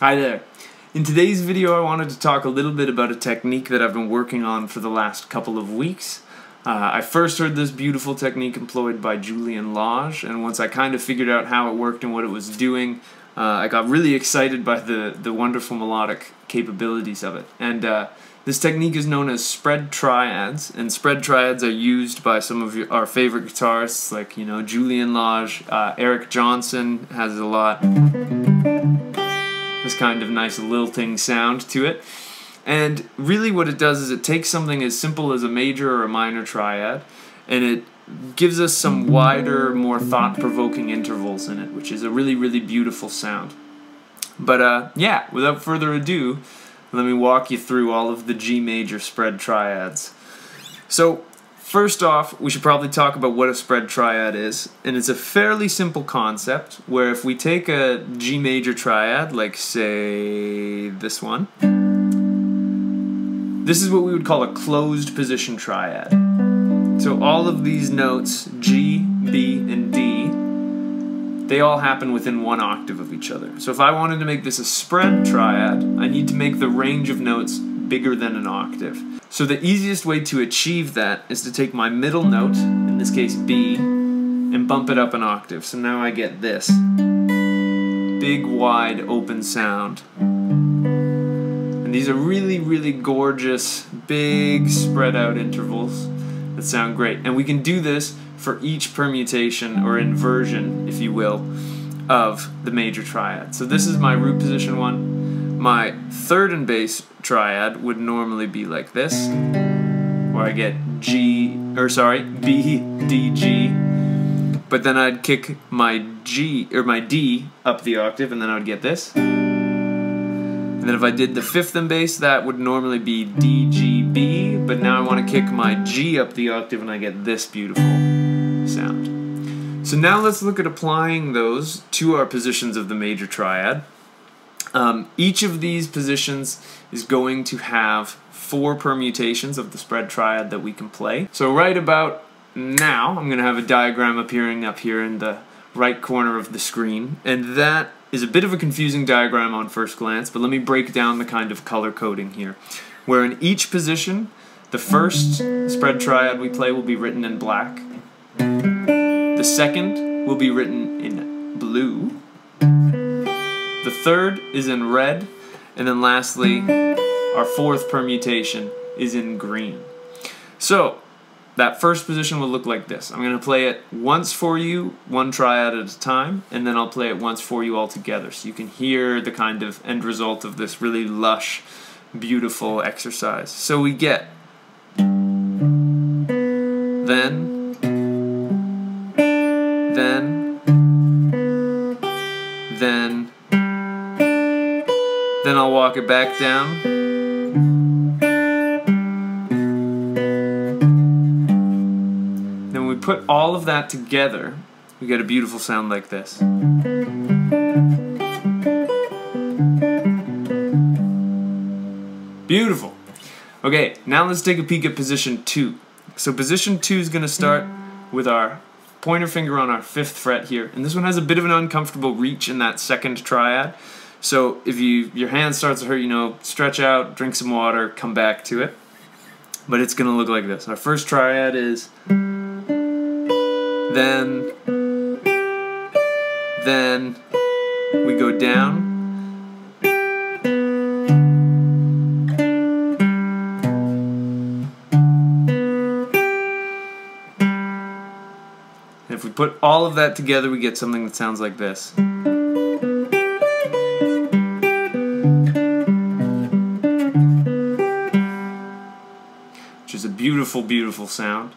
Hi there. In today's video I wanted to talk a little bit about a technique that I've been working on for the last couple of weeks. Uh, I first heard this beautiful technique employed by Julian Lage, and once I kind of figured out how it worked and what it was doing, uh, I got really excited by the, the wonderful melodic capabilities of it. And uh, this technique is known as spread triads, and spread triads are used by some of our favorite guitarists, like you know Julian Lage, uh, Eric Johnson has a lot. This kind of nice lilting sound to it. And really, what it does is it takes something as simple as a major or a minor triad, and it gives us some wider, more thought provoking intervals in it, which is a really, really beautiful sound. But uh, yeah, without further ado, let me walk you through all of the G major spread triads. So, first off, we should probably talk about what a spread triad is. And it's a fairly simple concept where if we take a G major triad, like say this one, this is what we would call a closed position triad. So all of these notes, G, B, and D, they all happen within one octave of each other. So if I wanted to make this a spread triad, I need to make the range of notes bigger than an octave. So the easiest way to achieve that is to take my middle note, in this case B, and bump it up an octave. So now I get this. Big, wide, open sound. And these are really, really gorgeous, big, spread out intervals that sound great. And we can do this for each permutation or inversion, if you will, of the major triad. So this is my root position one. My third and bass triad would normally be like this, where I get G, or sorry, B, D, G, but then I'd kick my G, or my D up the octave, and then I would get this. And then if I did the fifth and bass, that would normally be D, G, B, but now I want to kick my G up the octave and I get this beautiful sound. So now let's look at applying those to our positions of the major triad. Um, each of these positions is going to have four permutations of the spread triad that we can play. So right about now, I'm going to have a diagram appearing up here in the right corner of the screen, and that is a bit of a confusing diagram on first glance, but let me break down the kind of color coding here. Where in each position, the first spread triad we play will be written in black. The second will be written in blue. Third is in red. And then lastly, our fourth permutation is in green. So, that first position will look like this. I'm going to play it once for you, one triad at a time, and then I'll play it once for you all together so you can hear the kind of end result of this really lush, beautiful exercise. So we get then, then, then I'll walk it back down. Then we put all of that together, we get a beautiful sound like this. Beautiful. Okay, now let's take a peek at position two. So position two is going to start with our pointer finger on our fifth fret here, and this one has a bit of an uncomfortable reach in that second triad. So if you your hand starts to hurt, you know, stretch out, drink some water, come back to it. But it's going to look like this. Our first triad is then then we go down and if we put all of that together we get something that sounds like this beautiful beautiful sound.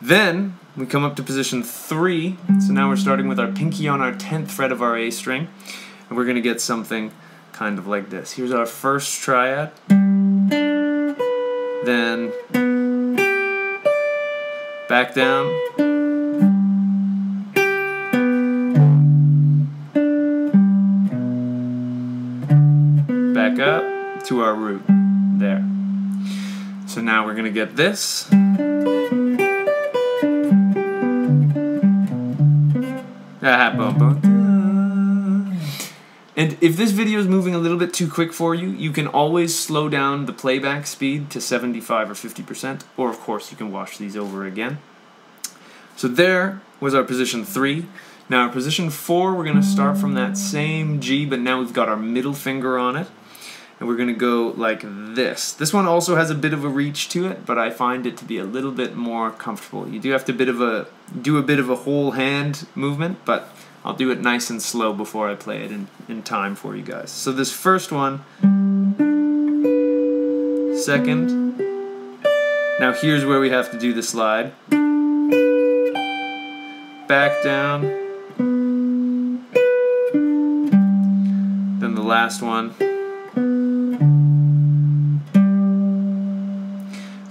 Then we come up to position 3, so now we're starting with our pinky on our 10th fret of our A string, and we're going to get something kind of like this. Here's our first triad, then back down, back up to our root, there. Now we're going to get this. Ah, and if this video is moving a little bit too quick for you, you can always slow down the playback speed to 75 or 50%, or of course you can watch these over again. So there was our position 3. Now our position 4, we're going to start from that same G, but now we've got our middle finger on it. And we're going to go like this. This one also has a bit of a reach to it, but I find it to be a little bit more comfortable. You do have to bit of a do a bit of a whole hand movement, but I'll do it nice and slow before I play it in, in time for you guys. So this first one, second, now here's where we have to do the slide. Back down, then the last one.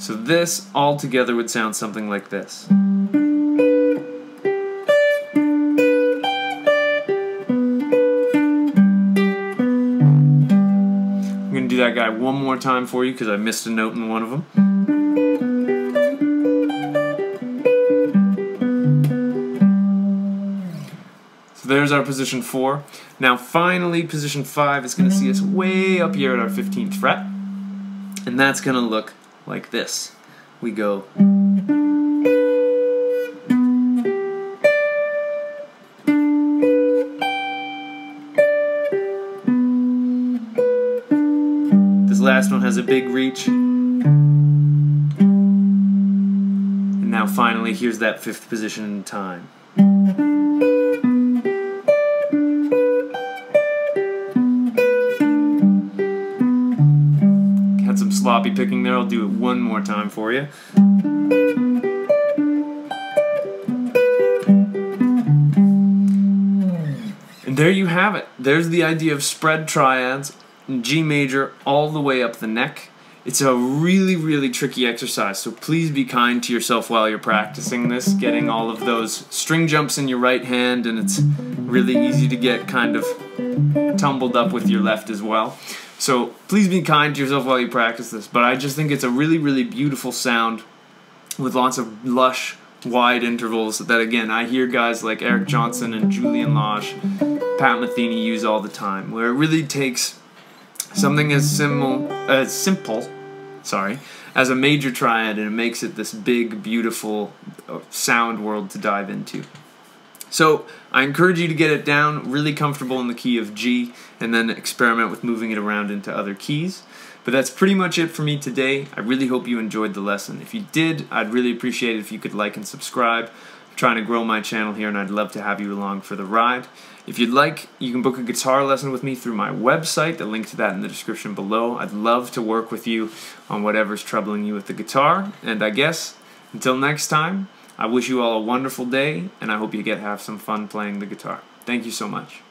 So this all together would sound something like this. I'm going to do that guy one more time for you because I missed a note in one of them. So there's our position 4. Now finally position 5 is going to see us way up here at our 15th fret. And that's going to look like this. We go This last one has a big reach. And now finally, here's that fifth position in time. Picking there, I'll do it one more time for you. And there you have it. There's the idea of spread triads G major all the way up the neck. It's a really, really tricky exercise, so please be kind to yourself while you're practicing this, getting all of those string jumps in your right hand, and it's really easy to get kind of tumbled up with your left as well. So please be kind to yourself while you practice this, but I just think it's a really, really beautiful sound with lots of lush, wide intervals that, again, I hear guys like Eric Johnson and Julian Lage, Pat Metheny use all the time, where it really takes something as simple as simple sorry as a major triad and it makes it this big beautiful uh, sound world to dive into so I encourage you to get it down really comfortable in the key of G and then experiment with moving it around into other keys but that's pretty much it for me today I really hope you enjoyed the lesson if you did I'd really appreciate it if you could like and subscribe I'm trying to grow my channel here, and I'd love to have you along for the ride. If you'd like, you can book a guitar lesson with me through my website. The link to that in the description below. I'd love to work with you on whatever's troubling you with the guitar. And I guess until next time, I wish you all a wonderful day, and I hope you get have some fun playing the guitar. Thank you so much.